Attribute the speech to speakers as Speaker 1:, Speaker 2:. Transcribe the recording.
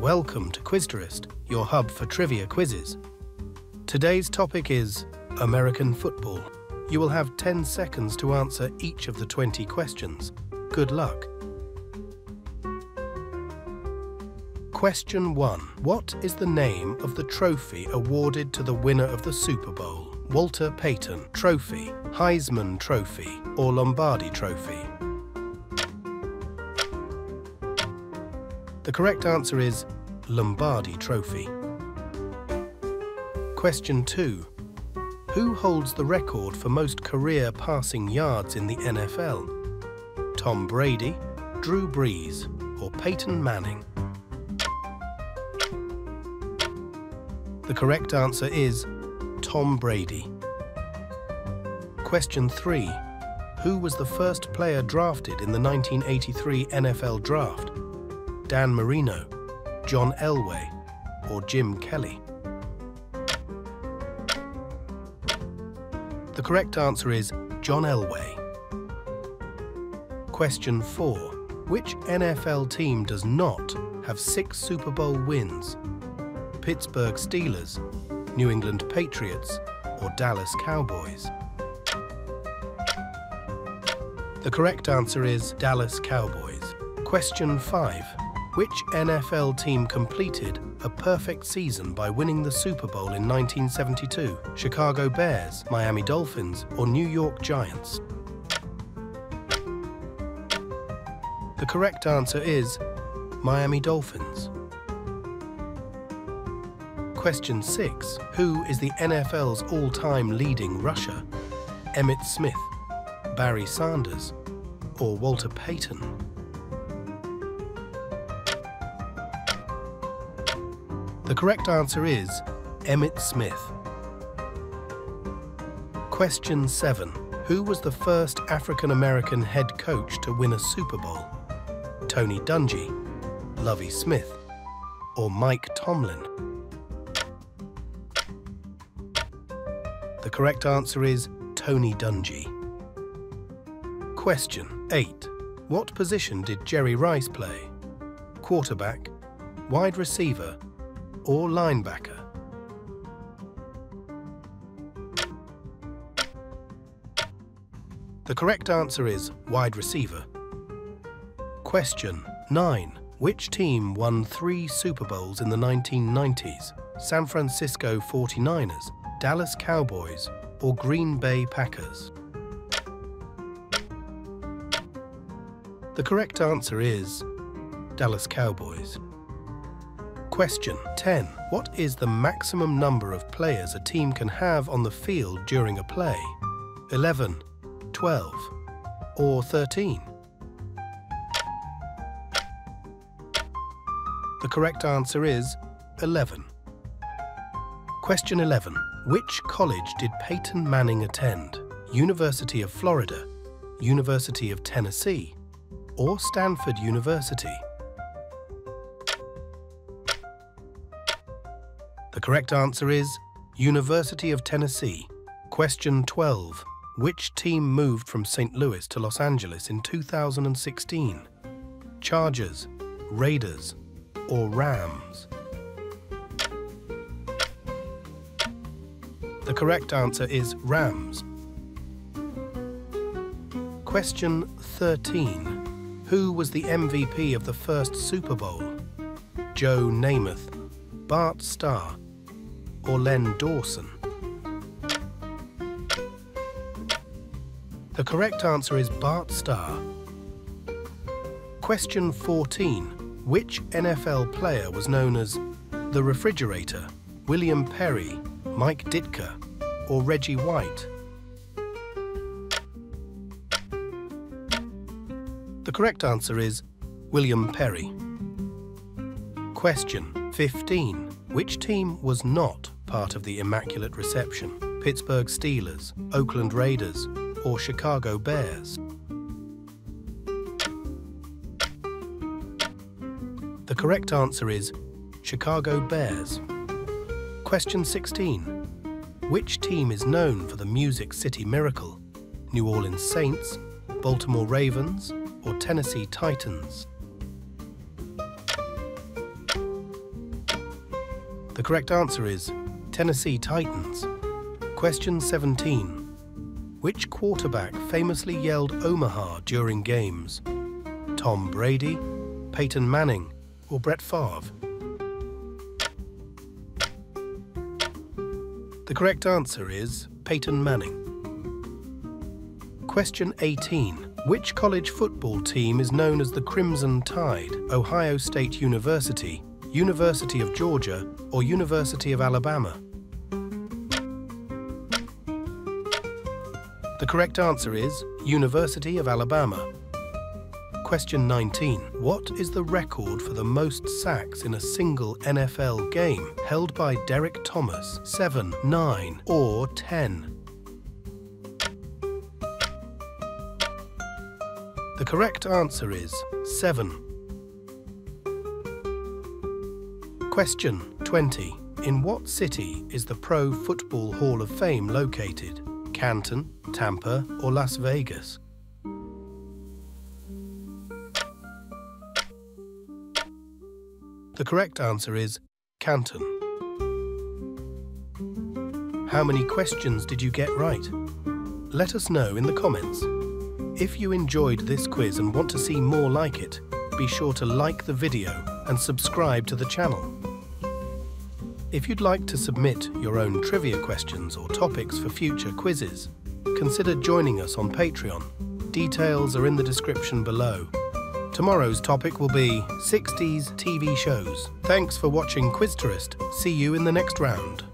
Speaker 1: Welcome to Quizterest, your hub for trivia quizzes. Today's topic is American football. You will have 10 seconds to answer each of the 20 questions. Good luck. Question 1. What is the name of the trophy awarded to the winner of the Super Bowl? Walter Payton Trophy, Heisman Trophy, or Lombardi Trophy? The correct answer is Lombardi Trophy. Question 2. Who holds the record for most career passing yards in the NFL? Tom Brady, Drew Brees, or Peyton Manning? The correct answer is Tom Brady. Question 3. Who was the first player drafted in the 1983 NFL Draft? Dan Marino, John Elway, or Jim Kelly? The correct answer is John Elway. Question 4. Which NFL team does not have six Super Bowl wins? Pittsburgh Steelers, New England Patriots, or Dallas Cowboys? The correct answer is Dallas Cowboys. Question 5. Which NFL team completed a perfect season by winning the Super Bowl in 1972? Chicago Bears, Miami Dolphins, or New York Giants? The correct answer is Miami Dolphins. Question 6. Who is the NFL's all-time leading rusher? Emmitt Smith, Barry Sanders, or Walter Payton? The correct answer is Emmitt Smith. Question 7. Who was the first African-American head coach to win a Super Bowl? Tony Dungy, Lovie Smith, or Mike Tomlin? The correct answer is Tony Dungy. Question 8. What position did Jerry Rice play? Quarterback, wide receiver, or linebacker? The correct answer is wide receiver. Question 9. Which team won three Super Bowls in the 1990s? San Francisco 49ers, Dallas Cowboys, or Green Bay Packers? The correct answer is Dallas Cowboys. Question 10. What is the maximum number of players a team can have on the field during a play? 11, 12, or 13? The correct answer is 11. Question 11. Which college did Peyton Manning attend? University of Florida, University of Tennessee, or Stanford University? The correct answer is University of Tennessee. Question 12. Which team moved from St. Louis to Los Angeles in 2016? Chargers, Raiders, or Rams? The correct answer is Rams. Question 13. Who was the MVP of the first Super Bowl? Joe Namath, Bart Starr, or Len Dawson? The correct answer is Bart Starr. Question 14. Which NFL player was known as the Refrigerator, William Perry, Mike Ditka, or Reggie White? The correct answer is William Perry. Question 15. Which team was not part of the Immaculate Reception? Pittsburgh Steelers, Oakland Raiders, or Chicago Bears? The correct answer is Chicago Bears. Question 16. Which team is known for the Music City Miracle? New Orleans Saints, Baltimore Ravens, or Tennessee Titans? The correct answer is Tennessee Titans. Question 17. Which quarterback famously yelled Omaha during games? Tom Brady, Peyton Manning, or Brett Favre? The correct answer is Peyton Manning. Question 18. Which college football team is known as the Crimson Tide? Ohio State University, University of Georgia, or University of Alabama? The correct answer is University of Alabama. Question 19. What is the record for the most sacks in a single NFL game held by Derrick Thomas? 7, 9 or 10? The correct answer is 7. Question 20. In what city is the Pro Football Hall of Fame located? Canton, Tampa or Las Vegas? The correct answer is Canton. How many questions did you get right? Let us know in the comments. If you enjoyed this quiz and want to see more like it, be sure to like the video and subscribe to the channel. If you'd like to submit your own trivia questions or topics for future quizzes, consider joining us on Patreon. Details are in the description below. Tomorrow's topic will be 60s TV shows. Thanks for watching Quizterest. See you in the next round.